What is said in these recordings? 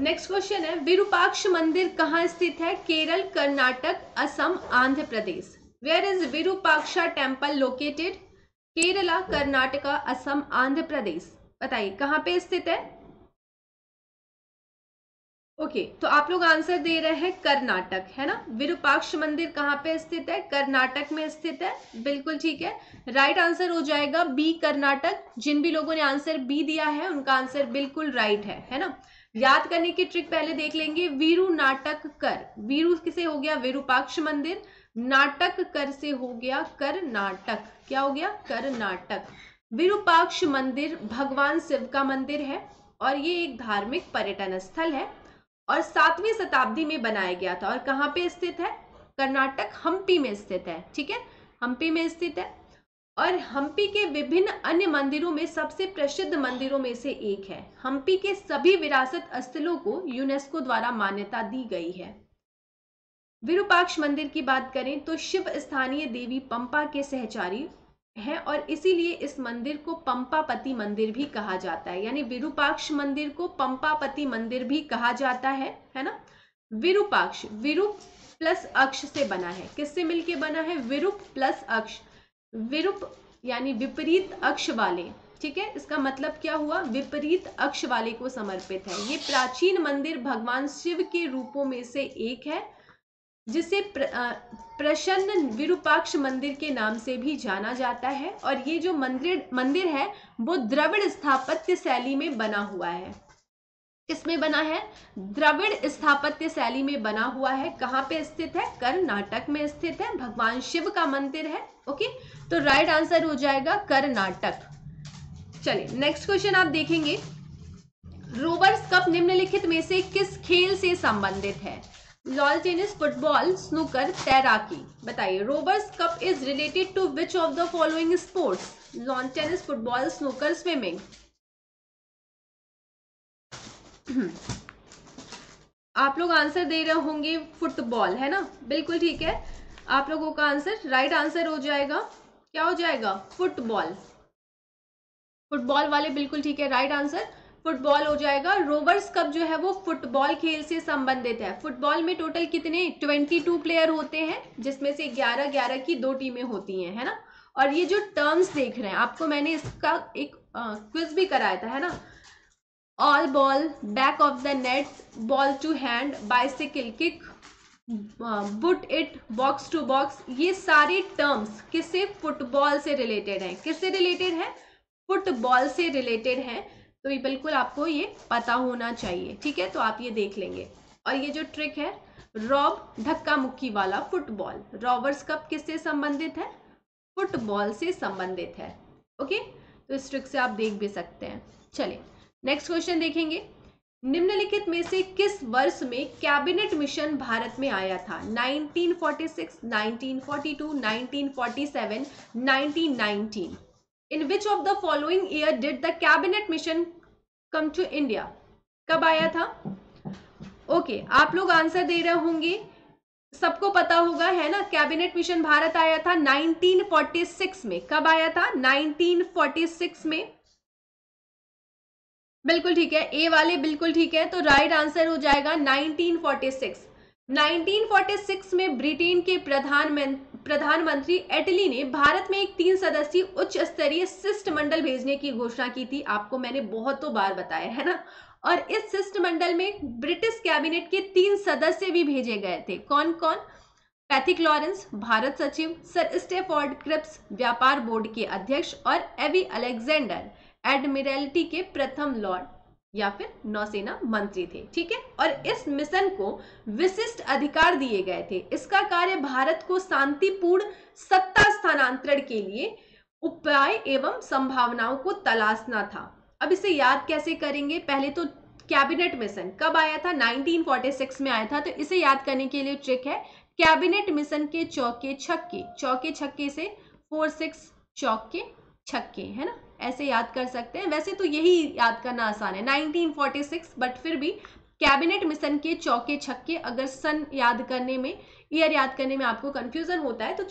Next question है विरूपाक्ष मंदिर कहाँ स्थित है? Kerala Karnataka Assam Andhra Pradesh. Where is Virupaksha temple located Kerala Karnataka Assam Andhra Pradesh. बताइए कहाँ पे स्थित है? ओके okay, तो आप लोग आंसर दे रहे हैं कर्नाटक है ना? विरूपाक्ष मंदिर कहाँ पे स्थित है? कर्नाटक में स्थित है। बिल्कुल ठीक है। राइट right आंसर हो जाएगा बी कर्नाटक। जिन भी लोगों ने आंसर बी दिया है उनका आंसर बिल्कुल राइट है है ना? याद करने की ट्रिक पहले देख लेंगे। वीरू नाटक कर। वीरू किसे हो गया? विरूपाक्ष मंदिर। नाटक कर से हो गया कर्नाटक क्या हो गया? कर्नाटक विरूपाक्ष मंदिर भगवान शिव का मंदिर है और ये एक धार्मिक पर्यटन स्थल है और सातवीं शताब्दी में बनाया गया था। और कहाँ पे स्थित है? कर्नाटक हम्पी में स्थित है। ठीक है? हम्पी में स्थित है। और हम्पी के विभिन्न अन्य मंदिरों में सबसे प्रसिद्ध मंदिरों में से एक है। हम्पी के सभी विरासत स्थलों को यूनेस्को द्वारा मान्यता दी गई है। विरूपाक्ष मंदिर की बात करें तो शिव स्थानीय देवी पंपा के सहचारी है और इसीलिए इस मंदिर को पंपापति मंदिर भी कहा जाता है। यानी विरूपाक्ष मंदिर को पंपापति मंदिर भी कहा जाता है है ना? विरूपाक्ष, विरूप प्लस अक्ष से बना है। किससे मिलके बना है? विरूप प्लस अक्ष। विरूप यानी विपरीत अक्ष वाले ठीक है? इसका मतलब क्या हुआ? विपरीत अक्ष वाले को समर्पित है। ये प्राचीन मंदिर भगवान शिव के रूपों में से एक है जिसे प्र, प्रसन्न विरूपाक्ष मंदिर के नाम से भी जाना जाता है। और ये जो मंदिर मंदिर है वो द्रविड़ स्थापत्य शैली में बना हुआ है। किसमें बना है? द्रविड़ स्थापत्य शैली में बना हुआ है। कहाँ पे स्थित है? कर्नाटक में स्थित है। भगवान शिव का मंदिर है। ओके? तो राइट आंसर हो जाएगा कर्नाटक। चलिए नेक्स्ट क्वेश्चन आप देखेंगे। रोवर्स कप निम्नलिखित में से किस खेल से संबंधित है? लॉल टेनिस फुटबॉल स्नूकर तैराकी। बताइए rovers cup is related to which of the following sports lawn tennis football snooker swimming आप लोग आंसर दे रहे होंगे फुटबॉल है ना? बिल्कुल ठीक है। आप लोगों का आंसर राइट आंसर हो जाएगा। क्या हो जाएगा? फुटबॉल फुटबॉल वाले बिल्कुल ठीक है राइट आंसर फुटबॉल हो जाएगा। रोवर्स कप जो है वो फुटबॉल खेल से संबंधित है। फुटबॉल में टोटल कितने? ट्वेंटी टू प्लेयर होते हैं, जिसमें से ग्यारह ग्यारह की दो टीमें होती हैं, है ना? और ये जो टर्म्स देख रहे हैं, आपको मैंने इसका एक क्विज भी कराया था, है ना? All ball back of the net ball to hand bicycle kick boot it box to box ये सारे टर्म्स किससे फुटबॉल से रिलेटेड हैं? किससे रिलेटेड है? फुटबॉल से रिलेटेड हैं। तो ये बिल्कुल आपको ये पता होना चाहिए, ठीक है? तो आप ये देख लेंगे। और ये जो ट्रिक है रॉब धक्का मुक्की वाला फुटबॉल रॉबर्स कप किससे संबंधित है? फुटबॉल से संबंधित है ओके तो इस ट्रिक से आप देख भी सकते हैं। चलिए नेक्स्ट क्वेश्चन देखेंगे। निम्नलिखित में से किस वर्ष में कैबिनेट मिशन भारत में आया था? 1946, 1942, 1947, 1919 in which of the following year did the cabinet mission come to India कब आया था? ओके okay, आप लोग आंसर दे रहे होंगे। सबको पता होगा है ना? कैबिनेट मिशन भारत आया था 1946 में। कब आया था? 1946 में। बिल्कुल ठीक है ए वाले बिल्कुल ठीक है तो राइट आंसर हो जाएगा 1946 1946 में ब्रिटेन के प्रधान प्रधानमंत्री एटली ने भारत में एक तीन सदस्यीय उच्च स्तरीय शिष्टमंडल भेजने की घोषणा की थी। आपको मैंने बहुत तो बार बताया, है ना? और इस शिष्टमंडल में ब्रिटिश कैबिनेट के तीन सदस्य भी भेजे गए थे। कौन कौन पैथिक लॉरेंस, भारत सचिव, सर स्टेफोर्ड क्रिप्स, व्यापार बोर्ड के अध्यक्ष और एवी अलेक्जेंडर। एडमिरल्टी के प्रथम लॉर्ड या फिर नौसेना मंत्री थे, ठीक है? और इस मिशन को विशिष्ट अधिकार दिए गए थे। इसका कार्य भारत को शांतिपूर्ण सत्ता स्थानांतरण के लिए उपाय एवं संभावनाओं को तलाशना था। अब इसे याद कैसे करेंगे? पहले तो कैबिनेट मिशन कब आया था? 1946 में आया था तो इसे याद करने के लिए ट्रिक है, कैबिनेट मिशन के चौके छक्के चौके छक्के से फोर सिक्स चौके छक्के, है ना? ऐसे याद कर सकते हैं। वैसे तो यही याद करना आसान है। 1946 बट फिर भी कैबिनेट मिशन के चौके छक्के, अगर सन याद करने में, ईयर याद करने में आपको कंफ्यूजन होता है तो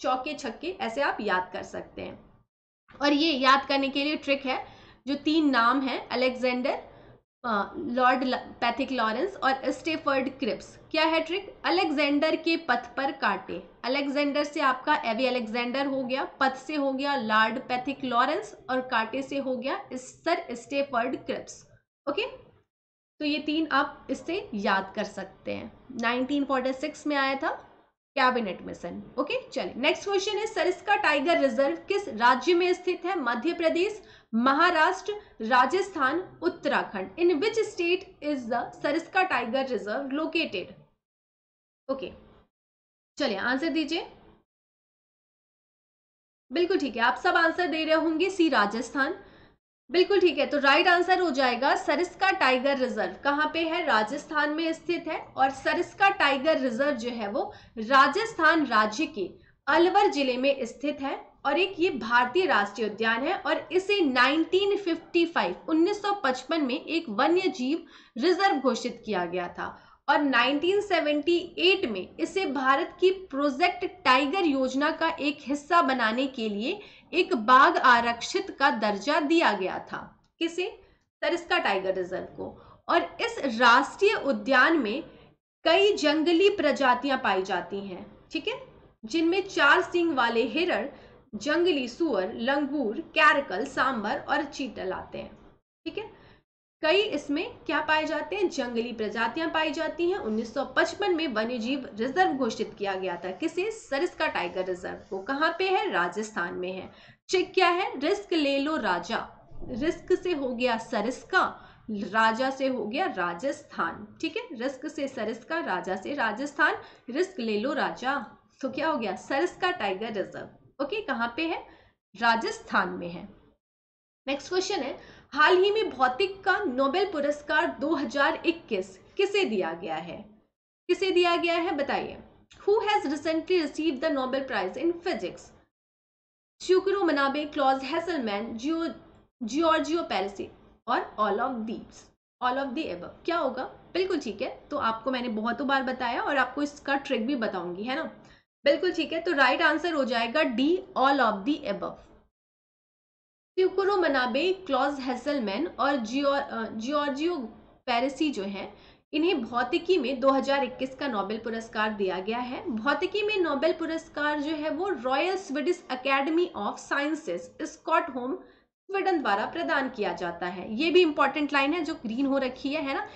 चौके छक्के ऐसे आप याद कर सकते हैं। और ये याद करने के लिए ट्रिक है, जो तीन नाम है अलेक्जेंडर लॉर्ड पैथिक लॉरेंस और स्टेफर्ड क्रिप्स। क्या है ट्रिक? अलेक्जेंडर के पथ पर काटे। अलेक्जेंडर से आपका एवी अलेक्जेंडर हो गया, पथ से हो गया लॉर्ड पैथिक लॉरेंस और काटे से हो गया सर स्टेफर्ड क्रिप्स। ओके? तो ये तीन आप इससे याद कर सकते हैं। 1946 में आया था। कैबिनेट मिशन ओके, चलिए नेक्स्ट क्वेश्चन है, सरिस्का टाइगर रिज़र्व किस राज्य में स्थित है? Madhya Pradesh, Maharashtra, Rajasthan, Uttarakhand. In which state is the Sariska tiger reserve located okay, चलिए आंसर दीजिए। बिल्कुल ठीक है, आप सब आंसर दे रहे होंगे, सी राजस्थान बिल्कुल ठीक है तो राइट आंसर हो जाएगा सरिस्का टाइगर रिज़र्व कहाँ पे है? राजस्थान में स्थित है और सरिस्का टाइगर रिज़र्व जो है वो राजस्थान राज्य के अलवर ज़िले में स्थित है और एक ये भारतीय राष्ट्रीय उद्यान है और इसे 1955 1955 में एक वन्य जीव रिज़र्व घोषित किया गया था। और 1978 में इसे भारत की प्रोजेक्ट टाइगर योजना का एक हिस्सा बनाने के लिए एक बाघ आरक्षित का दर्जा दिया गया था। किसे? सरिस्का टाइगर रिज़र्व को। और इस राष्ट्रीय उद्यान में कई जंगली प्रजातियाँ पाई जाती हैं, ठीक है? जिनमें चार सिंग वाले हिरण, जंगली सुअर, लंगूर, कैरकल, सांबर और चीतल आते हैं, ठीक है? कई इसमें क्या पाए जाते हैं? जंगली प्रजातियाँ पाई जाती हैं। 1955 में वन्यजीव रिज़र्व घोषित किया गया था। किसे? सरिस्का टाइगर रिज़र्व को। कहाँ पे है? राजस्थान में है। चेक क्या है? रिस्क ले लो राजा। रिस्क से हो गया सरिस्का, राजा से हो गया राजस्थान। ठीक है? रिस्क से सरिस्का, राजा से राजस्थान। रिस्क ले लो राजा। तो क्या हो गया? Sariska tiger reserve. ओके? कहाँ पे है? राजस्थान में है। नेक्स्ट क्वेश्चन है। हाल ही में भौतिक का नोबेल पुरस्कार 2021 किसे दिया गया है? किसे दिया गया है बताइए। Who has recently receive the Nobel prize in physics Syukuro Manabe, Klaus Hasselmann, Gio, Giorgio Parisi और all of these. All of the above. क्या होगा? बिल्कुल ठीक है तो आपको मैंने बहुत बार बताया और आपको इसका ट्रिक भी बताऊँगी, है ना? बिल्कुल ठीक है तो राइट आंसर हो जाएगा D, all of the above. Syukuro Manabe, Klaus Hasselmann और जियोर्जियो पेरिसी जो हैं, इन्हें भौतिकी में 2021 का नोबेल पुरस्कार दिया गया है। भौतिकी में नोबेल पुरस्कार जो है वो royal Swedish academy of sciences, Stockholm, Sweden द्वारा प्रदान किया जाता है। ये भी इंपॉर्टेंट लाइन है जो ग्रीन हो रखी है है ना?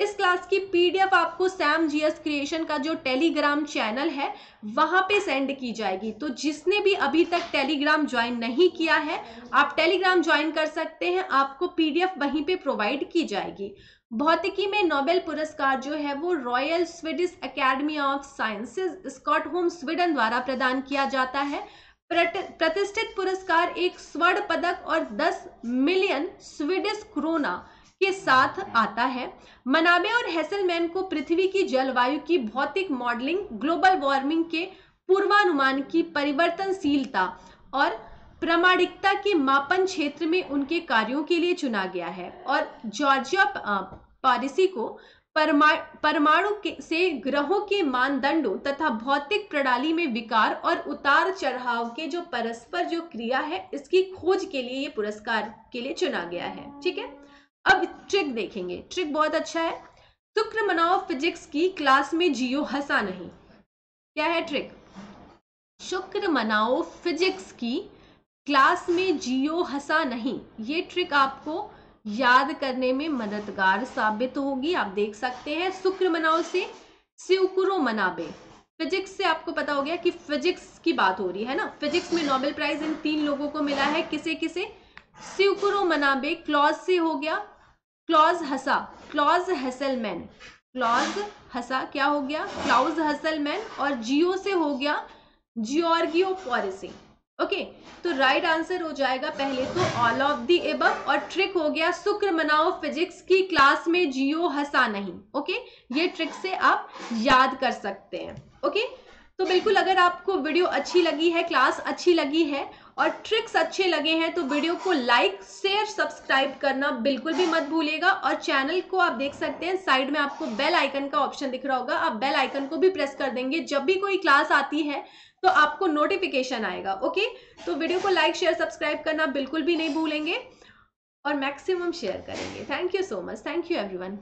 इस क्लास की पीडीएफ आपको सैम जीएस क्रिएशन का जो टेलीग्राम चैनल है, वहाँ पे सेंड की जाएगी। तो जिसने भी अभी तक टेलीग्राम ज्वाइन नहीं किया है, आप टेलीग्राम ज्वाइन कर सकते हैं। आपको पीडीएफ वहीं पे प्रोवाइड की जाएगी। भौतिकी में नोबेल पुरस्कार जो है, वो royal Swedish academy of sciences Stockholm Sweden द्वारा प्रदान किया जाता है। प्रतिष्ठित पुरस्कार एक स्वर्ण पदक और 10 मिलियन स्वीडिश क्रोना। के साथ आता है। मनाबे और हेसलमैन को पृथ्वी की जलवायु की भौतिक मॉडलिंग ग्लोबल वार्मिंग के पूर्वानुमान की परिवर्तनशीलता और प्रामाणिकता के मापन क्षेत्र में उनके कार्यों के लिए चुना गया है और जॉर्जिया पॉलिसी को परमा परमाणु से ग्रहों के मानदंडों तथा भौतिक प्रणाली में विकार और उतार चढ़ाव के जो परस्पर जो क्रिया है इसकी खोज के लिए ये पुरस्कार के लिए चुना गया है। ठीक है? अब ट्रिक देखेंगे। ट्रिक बहुत अच्छा है। शुक्र मनाओ फिजिक्स की क्लास में जियो हंसा नहीं। क्या है ट्रिक शुक्र मनाओ फिजिक्स की क्लास में जियो हंसा नहीं। ये ट्रिक आपको याद करने में मददगार साबित होगी। आप देख सकते हैं, शुक्र मनाओ से सिकुरो मनाबे। फिजिक्स से आपको पता हो गया कि फिजिक्स की बात हो रही है ना? फिजिक्स में नोबेल प्राइज इन तीन लोगों को मिला है। किसे किसे स्यूकुरो मनाबे, क्लॉज से हो गया, क्लॉज हसा, क्लॉज हसलमैन क्लॉज हसा क्या हो गया क्लाउज हसलमैन और जियो से हो गया, जियोर्गियो पॉरिसी। ओके तो राइट आंसर हो जाएगा पहले तो ऑल ऑफ़ दी एबव और ट्रिक हो गया शुक्र मनाओ फिजिक्स की क्लास में जियो हंसा नहीं। ओके, ये ट्रिक से आप याद कर सकते हैं। ओके तो बिल्कुल अगर आपको वीडियो अच्छी लगी है, क्लास अच्छी लगी है और ट्रिक्स अच्छे लगे हैं तो वीडियो को लाइक शेयर सब्सक्राइब करना बिल्कुल भी मत भूलिएगा और चैनल को आप देख सकते हैं साइड में आपको बेल आइकन का ऑप्शन दिख रहा होगा। आप बेल आइकन को भी प्रेस कर देंगे। जब भी कोई क्लास आती है तो आपको नोटिफिकेशन आएगा ओके तो वीडियो को लाइक शेयर सब्सक्राइब करना बिल्कुल भी नहीं भूलेंगे और मैक्सिमम शेयर करेंगे। Thank you so much thank you everyone